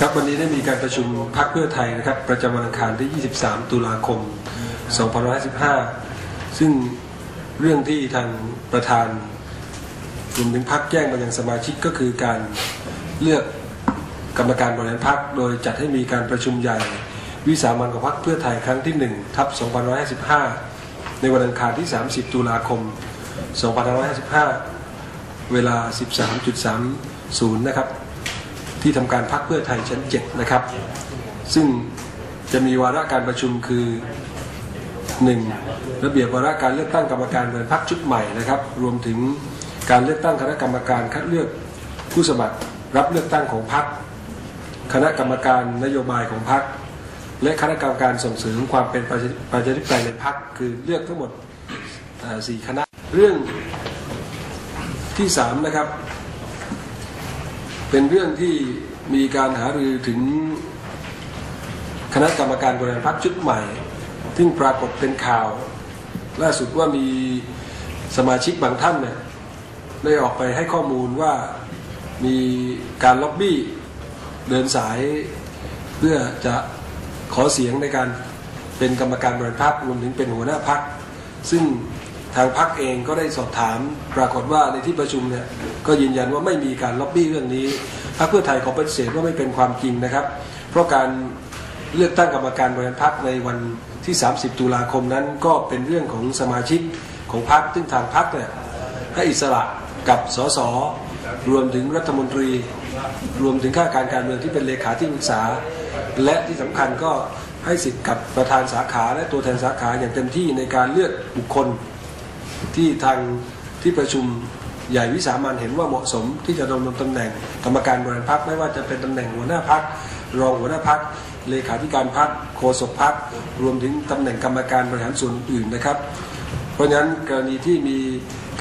ครับวันนี้ได้มีการประชุมพักเพื่อไทยนะครับ ประจำวันอังคารที่ 23 ตุลาคม 2515ซึ่งเรื่องที่ทางประธานรวมถึงพักแจ้งมายังสมาชิกก็คือการเลือกกรรมการบริหารพักโดยจัดให้มีการประชุมใหญ่ วิสามันของพักเพื่อไทยครั้งที่1ทับ2515ในวันอังคารที่ 30 ตุลาคม 2515เวลา 13.30 นะครับ ที่ทำการพักเพื่อไทยชั้น 7 นะครับ ซึ่งจะมีวาระการประชุมคือ 1. ระเบียบวาระการเลือกตั้งกรรมการบริหารพักชุดใหม่นะครับ รวมถึงการเลือกตั้งคณะกรรมการคัดเลือกผู้สมัครรับเลือกตั้งของพักคณะกรรมการนโยบายของพักและคณะกรรมการส่งเสริมความเป็นประชาระชาธิปไตยในพักคือเลือกทั้งหมดสี่คณะเรื่องที่สามนะครับ เป็นเรื่องที่มีการหารือถึงคณะกรรมการบริหารพรรคชุดใหม่ ซึ่งปรากฏเป็นข่าว ล่าสุดว่ามีสมาชิกบางท่านเนี่ยได้ออกไปให้ข้อมูลว่ามีการล็อบบี้เดินสายเพื่อจะขอเสียงในการเป็นกรรมการบริหารพรรครวมถึงเป็นหัวหน้าพรรคซึ่ง ทางพรรคเองก็ได้สอบถามปรากฏว่าในที่ประชุมเนี่ยก็ยืนยันว่าไม่มีการล็อบบี้เรื่องนี้พรรคเพื่อไทยขอปฏิเสธว่าไม่เป็นความจริงนะครับ เพราะการเลือกตั้งกรรมการบริหารพรรคในวันที่ 30 ตุลาคมนั้นก็เป็นเรื่องของสมาชิกของพรรคซึ่งทางพรรคเนี่ยให้อิสระกับสสรวมถึงรัฐมนตรี รวมถึงข้าการการเมืองที่เป็นเลขาที่ปรึกษา และที่สำคัญก็ให้สิทธิ์กับประธานสาขาและตัวแทนสาขาอย่างเต็มที่ในการเลือกบุคคล ที่ทางที่ประชุมใหญ่วิสามันเห็นว่าเหมาะสมที่จะดำรงตำแหน่งกรรมการบริหารพรรคไม่ว่าจะเป็นตำแหน่งหัวหน้าพรรครองหัวหน้าพรรคเลขาธิการพรรคโฆษกพรรครวมถึงตำแหน่งกรรมการบริหารส่วนอื่นนะครับ เพราะฉะนั้นกรณีที่มี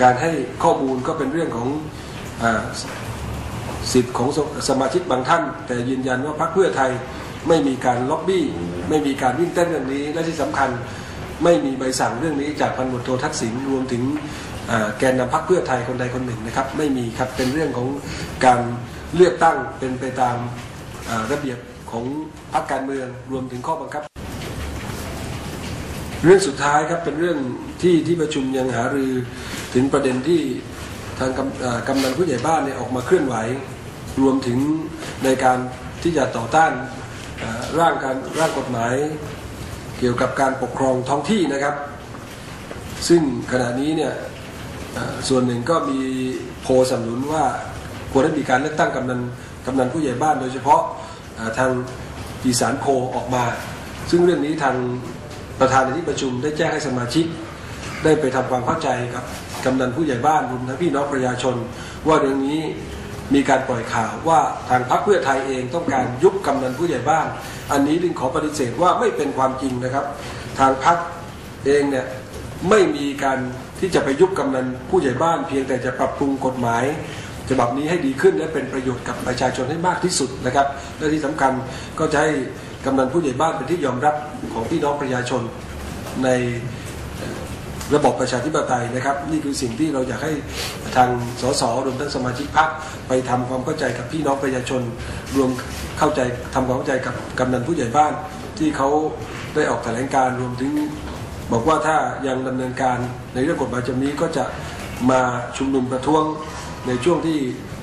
การให้ข้อมูลก็เป็นเรื่องของอสิทธิ์ของสสมาชิกบางท่าน แต่ยืนยันว่าพรรคเพื่อไทยไม่มีการล็อบบี้ ไม่มีการวิ่งเต้นเรื่องนี้และที่สำคัญ ไม่มีใบสั่งเรื่องนี้จากพันบทโททักษิณรวมถึงแกนนำพรรคเพื่อไทยคนใดคนหนึ่งนะครับไม่มีครับเป็นเรื่องของการเลือกตั้งเป็นไปตามระเบียบของพรรคการเมืองรวมถึงข้อบังคับ เรื่องสุดท้ายครับเป็นเรื่องที่ที่ประชุมยังหารือถึงประเด็นที่ทางกำกำนันผู้ใหญ่บ้านเนี่ยออกมาเคลื่อนไหว รวมถึงในการที่จะต่อต้านร่างการร่างกฎหมาย เกี่ยวกับการปกครองท้องที่นะครับ ซึ่งขณะนี้เนี่ยส่วนหนึ่งก็มีโพลสนับสนุนว่าควรได้มีการเลือกตั้งกำนันกำนันผู้ใหญ่บ้านโดยเฉพาะทางอีสานโพออกมา ซึ่งเรื่องนี้ทางประธานในที่ประชุมได้แจ้งให้สมาชิก ได้ไปทำความเข้าใจกับกำนันผู้ใหญ่บ้านรวมทั้งพี่น้องประชาชน ว่าเรื่องนี้ มีการปล่อยข่าวว่าทางพรรคเพื่อไทยเองต้องการยุบกำนันผู้ใหญ่บ้าน อันนี้ลิงขอปฏิเสธว่าไม่เป็นความจริงนะครับ ทางพรรคเองเนี่ยไม่มีการที่จะไปยุบกำนันผู้ใหญ่บ้าน เพียงแต่จะปรับปรุงกฎหมายฉบับนี้ให้ดีขึ้นและเป็นประโยชน์กับประชาชนให้มากที่สุดนะครับและที่สำคัญก็จะให้กำนันผู้ใหญ่บ้านเป็นที่ยอมรับของพี่น้องประชาชนใน ระบบประชาธิปไตยนะครับ นี่คือสิ่งที่เราอยากให้ทางสสรวมทั้งสมาชิกพรรคไปทำความเข้าใจกับพี่น้องประชาชน รวมเข้าใจทำความเข้าใจกับกำนันผู้ใหญ่บ้านที่เขาได้ออกแถลงการรวมถึง บอกว่าถ้ายังดำเนินการในเรื่องกฎหมายจำนี้ก็จะมาชุมนุมประท้วงในช่วงที่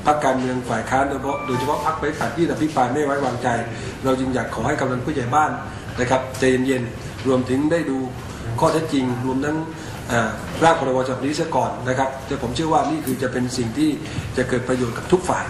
พรรคการเมืองฝ่ายค้านโดยเฉพาะโดยเฉพาะพรรคไปขัดที่อภิปรายไม่ไว้วางใจ เราจึงอยากขอให้กำนันผู้ใหญ่บ้านนะครับใจเย็นๆรวมถึงได้ดูข้อเท็จจริง รวมทั้ง ร่างพรบฉบับนี้ซะก่อนนะครับแต่ผมเชื่อว่านี่คือจะเป็นสิ่งที่จะเกิดประโยชน์กับทุกฝ่าย